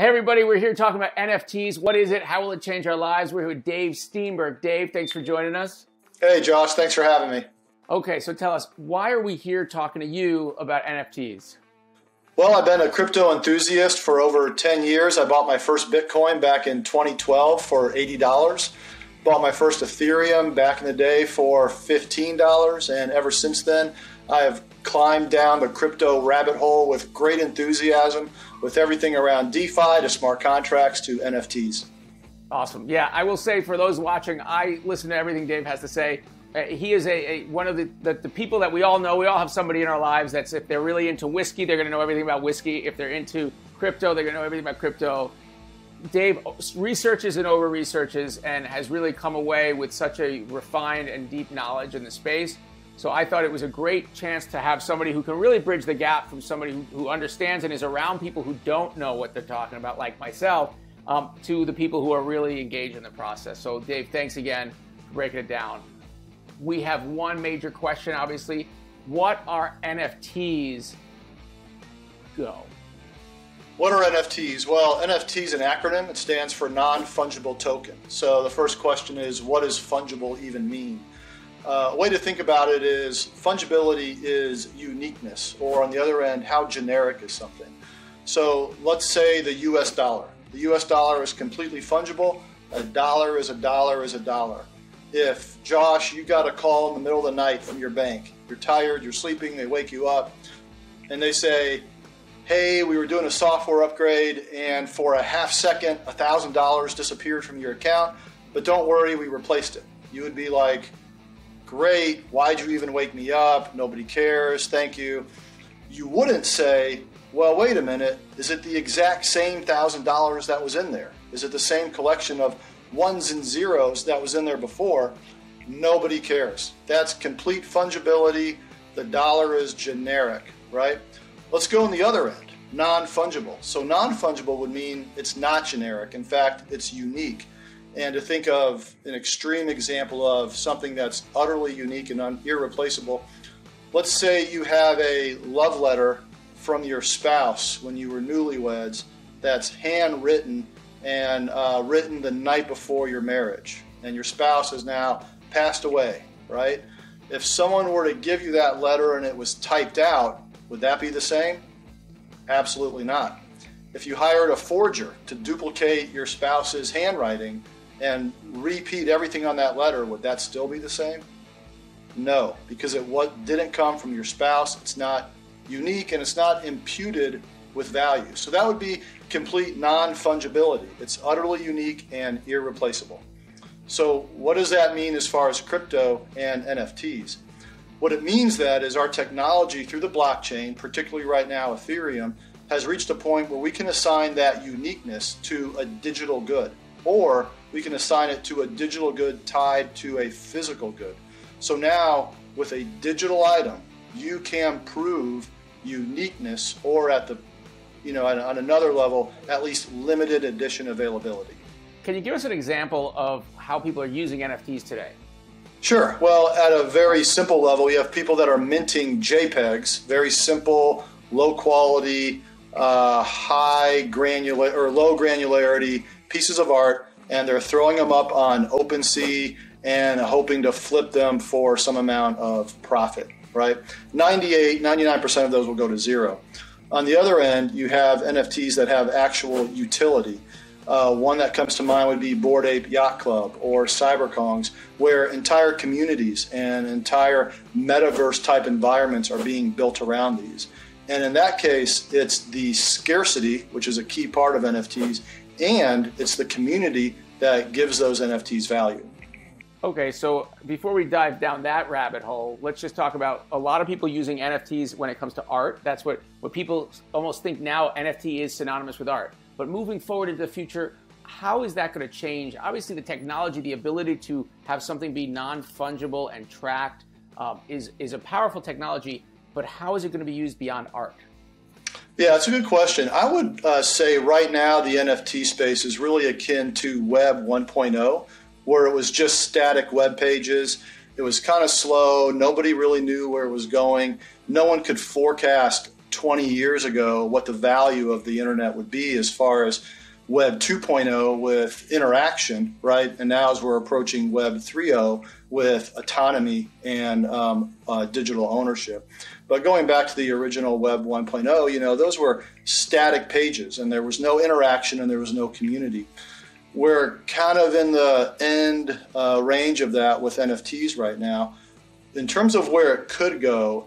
Hey, everybody, we're here talking about NFTs. What is it? How will it change our lives? We're here with Dave Steenberg. Dave, thanks for joining us. Hey, Josh, thanks for having me. Okay, so tell us, why are we here talking to you about NFTs? Well, I've been a crypto enthusiast for over 10 years. I bought my first Bitcoin back in 2012 for $80. Bought my first Ethereum back in the day for $15. And ever since then, I have climbed down the crypto rabbit hole with great enthusiasm with everything around DeFi to smart contracts to NFTs. Awesome. Yeah, I will say for those watching, I listen to everything Dave has to say. Uh, he is a, a, one of the, the, the people that we all know. We all have somebody in our lives that's if they're really into whiskey, they're going to know everything about whiskey. If they're into crypto, they're going to know everything about crypto. Dave researches and over researches and has really come away with such a refined and deep knowledge in the space. So I thought it was a great chance to have somebody who can really bridge the gap from somebody who, who understands and is around people who don't know what they're talking about, like myself, um, to the people who are really engaged in the process. So, Dave, thanks again for breaking it down. We have one major question, obviously. What are NFTs? Go. What are NFTs? Well, NFT is an acronym. It stands for non fungible token. So the first question is what does fungible even mean? Uh, a way to think about it is fungibility is uniqueness, or on the other end, how generic is something. So let's say the US dollar. The US dollar is completely fungible. A dollar is a dollar is a dollar. If, Josh, you got a call in the middle of the night from your bank, you're tired, you're sleeping, they wake you up, and they say, hey, we were doing a software upgrade, and for a half second, $1,000 disappeared from your account, but don't worry, we replaced it. You would be like, great, why'd you even wake me up? Nobody cares, thank you. You wouldn't say, well, wait a minute, is it the exact same $1,000 that was in there? Is it the same collection of ones and zeros that was in there before? Nobody cares. That's complete fungibility. The dollar is generic, right? Let's go on the other end non fungible. So, non fungible would mean it's not generic. In fact, it's unique. And to think of an extreme example of something that's utterly unique and un- irreplaceable, let's say you have a love letter from your spouse when you were newlyweds that's handwritten and uh, written the night before your marriage, and your spouse has now passed away, right? If someone were to give you that letter and it was typed out, would that be the same? Absolutely not. If you hired a forger to duplicate your spouse's handwriting and repeat everything on that letter, would that still be the same? No, because it what didn't come from your spouse. It's not unique and it's not imputed with value. So that would be complete non fungibility. It's utterly unique and irreplaceable. So, what does that mean as far as crypto and NFTs? What it means that is our technology through the blockchain, particularly right now Ethereum, has reached a point where we can assign that uniqueness to a digital good, or we can assign it to a digital good tied to a physical good. So now, with a digital item, you can prove uniqueness or at the you know, on another level, at least limited edition availability. Can you give us an example of how people are using NFTs today? Sure. Well, at a very simple level, you have people that are minting JPEGs, very simple, low quality, uh, high granular or low granularity pieces of art, and they're throwing them up on OpenSea and hoping to flip them for some amount of profit. Right? 98, 99% of those will go to zero. On the other end, you have NFTs that have actual utility. Uh, one that comes to mind would be Bored Ape Yacht Club or CyberKongz, where entire communities and entire metaverse type environments are being built around these. And in that case, it's the scarcity, which is a key part of NFTs, and it's the community that gives those NFTs value. Okay, so before we dive down that rabbit hole, let's just talk about a lot of people using NFTs when it comes to art. That's what, what people almost think now NFT is synonymous with art. But moving forward into the future, how is that going to change? Obviously, the technology, the ability to have something be non fungible and tracked um, is, is a powerful technology, but how is it going to be used beyond art? Yeah, that's a good question. I would uh, say right now the NFT space is really akin to Web 1.0 where it was just static web pages. It was kind of slow. Nobody really knew where it was going. No one could forecast 20 years ago what the value of the internet would be as far as Web 2.0 with interaction, right? And now as we're approaching Web 3.0 with autonomy and um, uh, digital ownership. But going back to the original Web 1.0, you know, those were static pages and there was no interaction and there was no community. We're kind of in the end uh, range of that with NFTs right now. In terms of where it could go,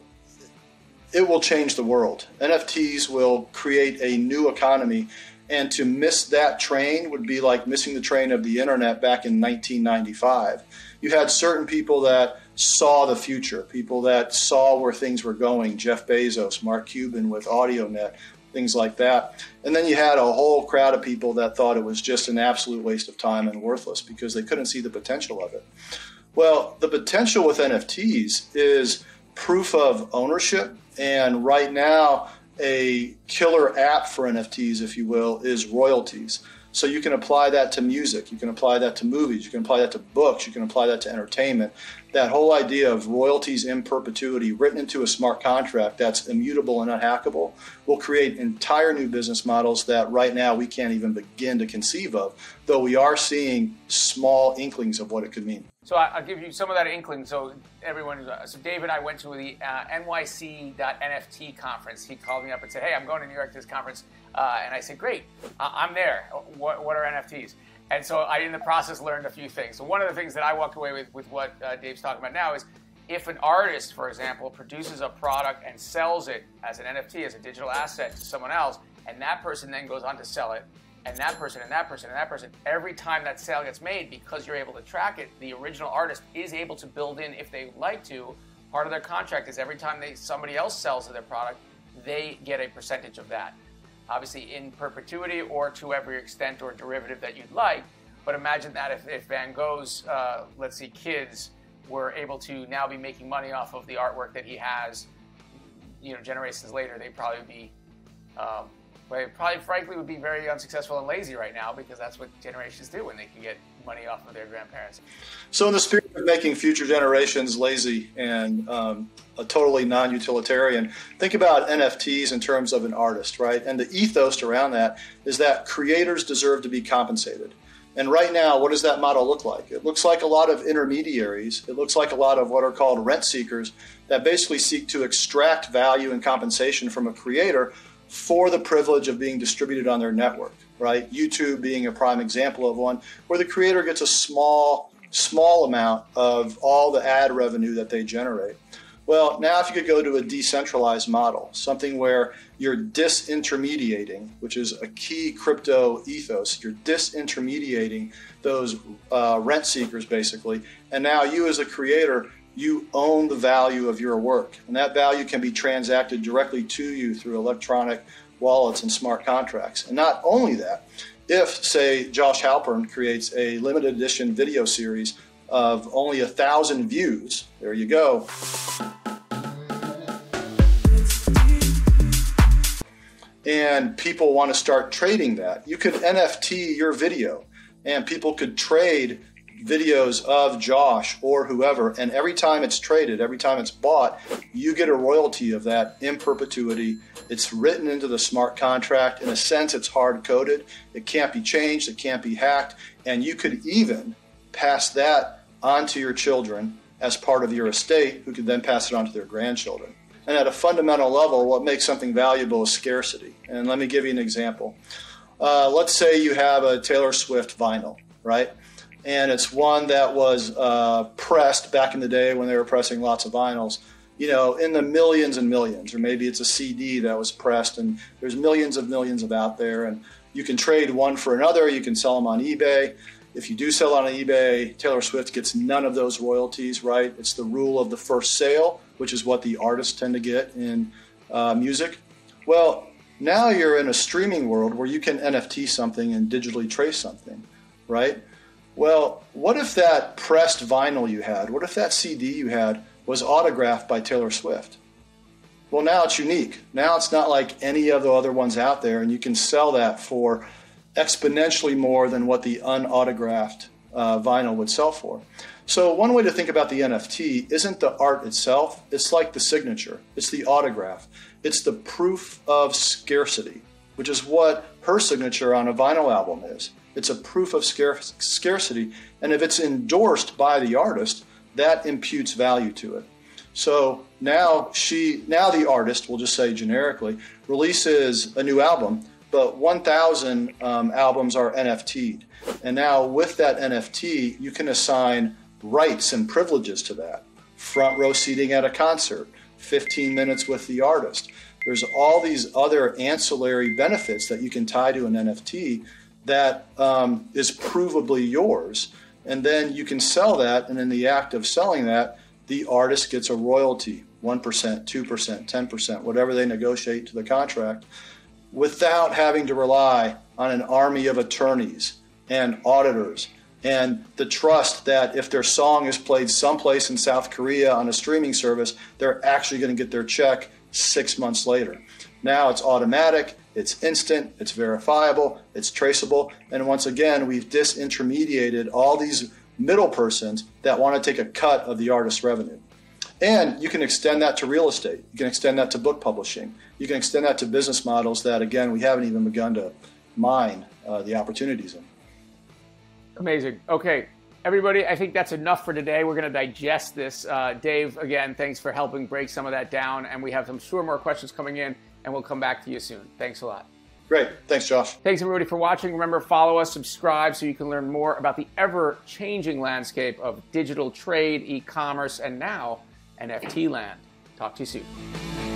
it will change the world. NFTs will create a new economy and to miss that train would be like missing the train of the internet back in 1995. You had certain people that saw the future, people that saw where things were going, Jeff Bezos, Mark Cuban with AudioNet, things like that. And then you had a whole crowd of people that thought it was just an absolute waste of time and worthless because they couldn't see the potential of it. Well, the potential with NFTs is proof of ownership. And right now, a killer app for NFTs, if you will, is royalties. So you can apply that to music, you can apply that to movies, you can apply that to books, you can apply that to entertainment. That whole idea of royalties in perpetuity written into a smart contract that's immutable and unhackable will create entire new business models that right now we can't even begin to conceive of, though we are seeing small inklings of what it could mean. So I'll give you some of that inkling. So everyone, so Dave and I went to the uh, NYC.NFT conference. He called me up and said, "Hey, I'm going to New York to this conference," uh, and I said, "Great, I'm there. What, what, are NFTs?" And so I, in the process, learned a few things. So one of the things that I walked away with with what uh, Dave's talking about now is if an artist, for example, produces a product and sells it as an NFT, as a digital asset to someone else, and that person then goes on to sell it and that person and that person and that person every time that sale gets made because you're able to track it the original artist is able to build in if they like to part of their contract is every time they somebody else sells their product they get a percentage of that. Obviously in perpetuity or to every extent or derivative that you'd like but imagine that if, if van gogh's uh, let's see kids were able to now be making money off of the artwork that he has you know generations later they'd probably be um, probably, frankly, would be very unsuccessful and lazy right now because that's what generations do when they can get money off of their grandparents. So, in the spirit of making future generations lazy and um, a totally non-utilitarian, think about NFTs in terms of an artist, right? And the ethos around that is that creators deserve to be compensated. And right now, what does that model look like? It looks like a lot of intermediaries. It looks like a lot of what are called rent seekers that basically seek to extract value and compensation from a creator for the privilege of being distributed on their network, right? YouTube being a prime example of one, where the creator gets a small, small amount of all the ad revenue that they generate. Well, now if you could go to a decentralized model, something where you're disintermediating, which is a key crypto ethos, you're disintermediating those uh, rent seekers basically, and now you as a creator you own the value of your work. And that value can be transacted directly to you through electronic wallets and smart contracts. And not only that, if, say, Josh Halpern creates a limited edition video series of only a thousand views, there you go. And people want to start trading that. You could NFT your video, and people could trade videos of Josh or whoever, and every time it's traded, every time it's bought, you get a royalty of that in perpetuity. It's written into the smart contract. In a sense, it's hard coded. It can't be changed, it can't be hacked, and you could even pass that on to your children as part of your estate, who could then pass it on to their grandchildren. And at a fundamental level, what makes something valuable is scarcity. And let me give you an example. Uh, let's say you have a Taylor Swift vinyl, right? And it's one that was uh, pressed back in the day when they were pressing lots of vinyls. You know in the millions and millions or maybe it's a cd that was pressed and there's millions of millions of out there and you can trade one for another. You can sell them on ebay. If you do sell on ebay taylor swift gets none of those royalties right? It's the rule of the first sale which is what the artists tend to get in uh, music. Well now you're in a streaming world where you can nft something and digitally trace something right well, what if that pressed vinyl you had, what if that CD you had was autographed by Taylor Swift? Well, now it's unique. Now it's not like any of the other ones out there, and you can sell that for exponentially more than what the unautographed uh, vinyl would sell for. So, one way to think about the NFT isn't the art itself, it's like the signature, it's the autograph. it's the proof of scarcity, which is what her signature on a vinyl album is. It's a proof of scarcity. And if it's endorsed by the artist, that imputes value to it. So now she, now the artist, we'll just say generically, releases a new album, but 1,000 um, albums are NFT'd. And now with that NFT, you can assign rights and privileges to that. Front row seating at a concert, 15 minutes with the artist. There's all these other ancillary benefits that you can tie to an NFT that um, is provably yours. And then you can sell that, and in the act of selling that, the artist gets a royalty 1%, 2%, 10%, whatever they negotiate to the contract, without having to rely on an army of attorneys and auditors and the trust that if their song is played someplace in South Korea on a streaming service, they're actually going to get their check six months later. Now it's automatic, it's instant, it's verifiable, it's traceable, and once again, we've disintermediated all these middle persons that want to take a cut of the artist's revenue. And you can extend that to real estate. You can extend that to book publishing. You can extend that to business models that, again, we haven't even begun to mine uh, the opportunities in. Amazing. Okay, everybody, I think that's enough for today. We're going to digest this. Uh, Dave, again, thanks for helping break some of that down. And we have, I'm sure, more questions coming in, and we'll come back to you soon. Thanks a lot. Great. Thanks, Josh. Thanks, everybody, for watching. Remember, follow us, subscribe so you can learn more about the ever changing landscape of digital trade, e commerce, and now NFT land. Talk to you soon.